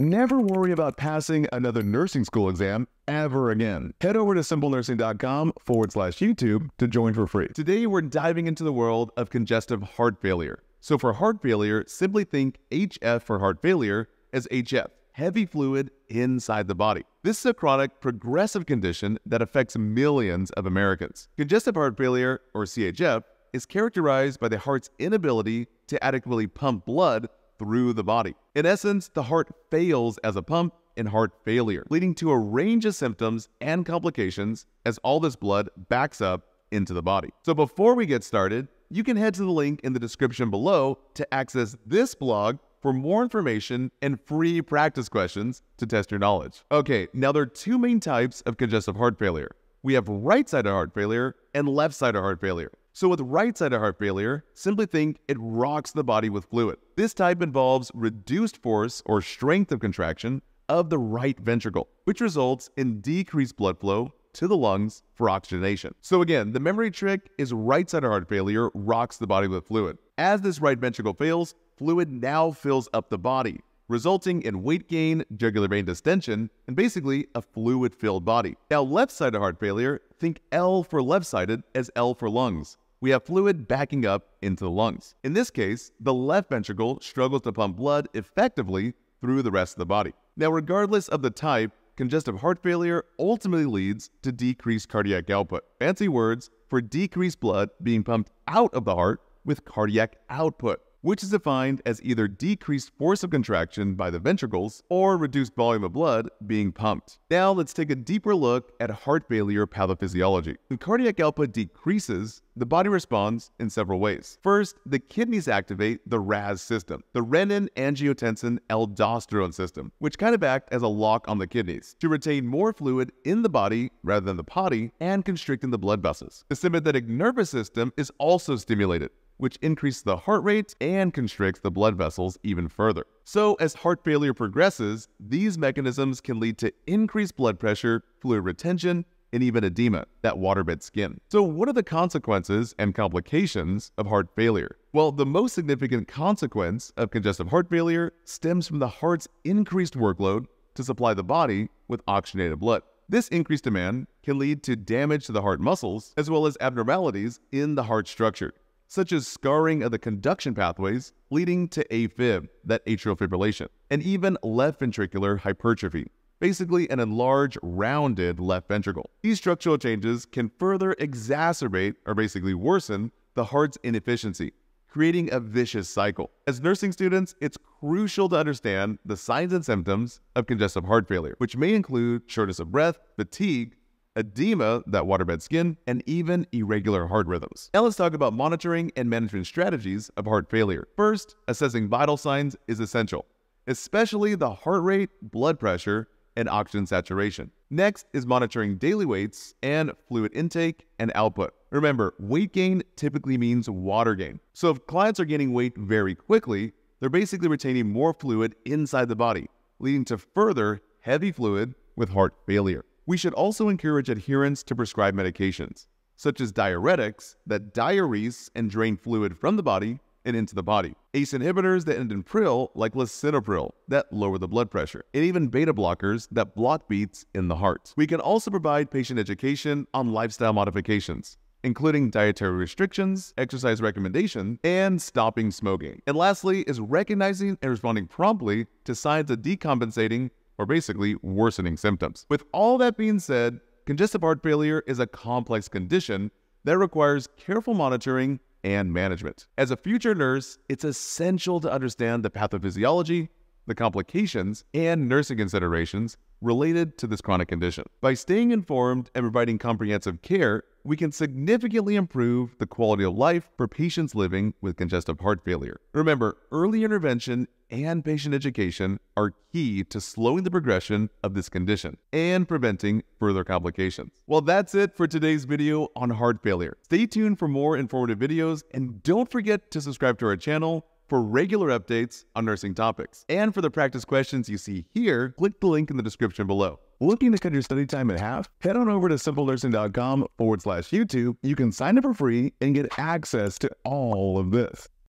Never worry about passing another nursing school exam ever again. Head over to simplenursing.com forward slash YouTube to join for free. Today, we're diving into the world of congestive heart failure. So, for heart failure, simply think HF for heart failure as HF, heavy fluid inside the body. This is a chronic, progressive condition that affects millions of Americans. Congestive heart failure, or CHF, is characterized by the heart's inability to adequately pump blood through the body. In essence, the heart fails as a pump in heart failure, leading to a range of symptoms and complications as all this blood backs up into the body. So before we get started, you can head to the link in the description below to access this blog for more information and free practice questions to test your knowledge. Okay, now there are two main types of congestive heart failure. We have right-sided heart failure and left-sided heart failure. So with right-sided heart failure, simply think it rocks the body with fluid. This type involves reduced force or strength of contraction of the right ventricle, which results in decreased blood flow to the lungs for oxygenation. So again, the memory trick is right-sided heart failure rocks the body with fluid. As this right ventricle fails, fluid now fills up the body, resulting in weight gain, jugular vein distension, and basically a fluid-filled body. Now left-sided heart failure, think L for left-sided as L for lungs we have fluid backing up into the lungs. In this case, the left ventricle struggles to pump blood effectively through the rest of the body. Now, regardless of the type, congestive heart failure ultimately leads to decreased cardiac output. Fancy words for decreased blood being pumped out of the heart with cardiac output which is defined as either decreased force of contraction by the ventricles or reduced volume of blood being pumped. Now let's take a deeper look at heart failure pathophysiology. When cardiac output decreases, the body responds in several ways. First, the kidneys activate the RAS system, the renin-angiotensin-aldosterone system, which kind of act as a lock on the kidneys to retain more fluid in the body rather than the potty and constricting the blood vessels. The sympathetic nervous system is also stimulated, which increases the heart rate and constricts the blood vessels even further. So, as heart failure progresses, these mechanisms can lead to increased blood pressure, fluid retention, and even edema, that waterbed skin. So, what are the consequences and complications of heart failure? Well, the most significant consequence of congestive heart failure stems from the heart's increased workload to supply the body with oxygenated blood. This increased demand can lead to damage to the heart muscles as well as abnormalities in the heart structure such as scarring of the conduction pathways leading to AFib, that atrial fibrillation, and even left ventricular hypertrophy, basically an enlarged, rounded left ventricle. These structural changes can further exacerbate or basically worsen the heart's inefficiency, creating a vicious cycle. As nursing students, it's crucial to understand the signs and symptoms of congestive heart failure, which may include shortness of breath, fatigue, edema, that waterbed skin, and even irregular heart rhythms. Now let's talk about monitoring and management strategies of heart failure. First, assessing vital signs is essential, especially the heart rate, blood pressure, and oxygen saturation. Next is monitoring daily weights and fluid intake and output. Remember, weight gain typically means water gain. So if clients are gaining weight very quickly, they're basically retaining more fluid inside the body, leading to further heavy fluid with heart failure. We should also encourage adherence to prescribed medications, such as diuretics that diurese and drain fluid from the body and into the body. ACE inhibitors that end in pril, like lisinopril, that lower the blood pressure, and even beta blockers that block beats in the heart. We can also provide patient education on lifestyle modifications, including dietary restrictions, exercise recommendations, and stopping smoking. And lastly is recognizing and responding promptly to signs of decompensating or basically worsening symptoms. With all that being said, congestive heart failure is a complex condition that requires careful monitoring and management. As a future nurse, it's essential to understand the pathophysiology, the complications, and nursing considerations related to this chronic condition. By staying informed and providing comprehensive care, we can significantly improve the quality of life for patients living with congestive heart failure. Remember, early intervention and patient education are key to slowing the progression of this condition and preventing further complications. Well, that's it for today's video on heart failure. Stay tuned for more informative videos and don't forget to subscribe to our channel for regular updates on nursing topics. And for the practice questions you see here, click the link in the description below. Looking to cut your study time in half? Head on over to simplenursing.com forward slash YouTube. You can sign up for free and get access to all of this.